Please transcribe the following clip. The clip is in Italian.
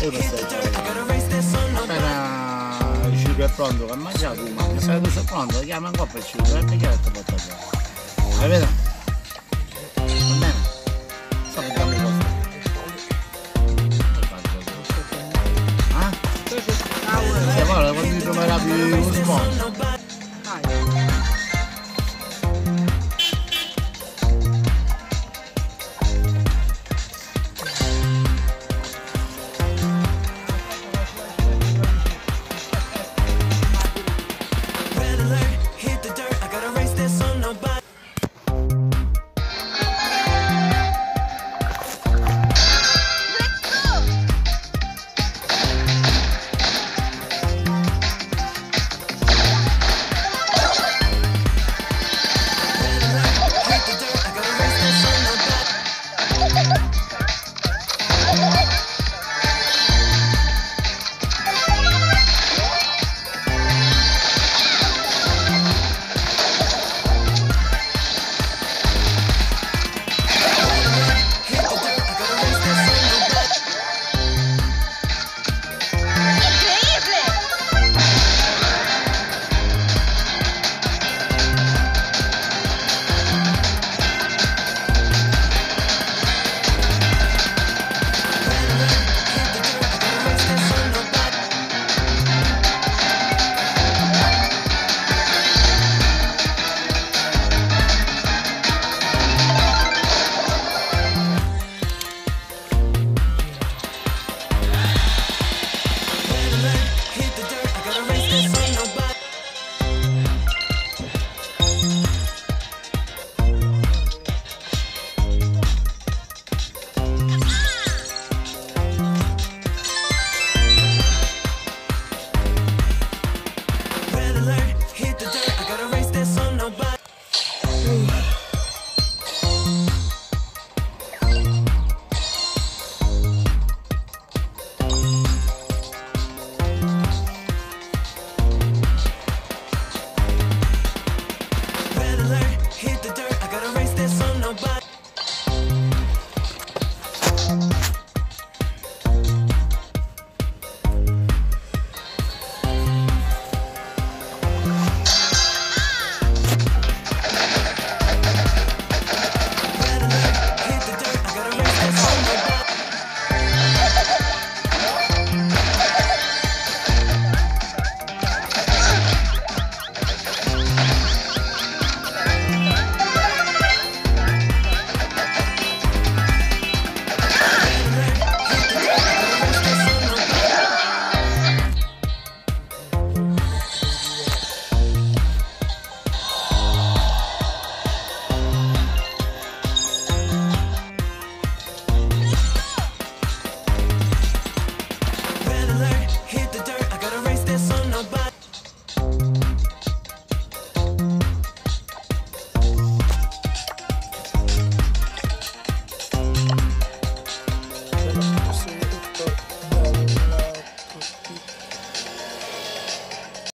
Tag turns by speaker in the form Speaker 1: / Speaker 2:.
Speaker 1: e una stella era il cibo è pronto che ha mangiato ma se tu sei pronto? Chiama un coppa il cibo e perché ti porta a fare vedete va bene. Sto vedendo cosa ah? si se vuole quando mi troverà più uno sponso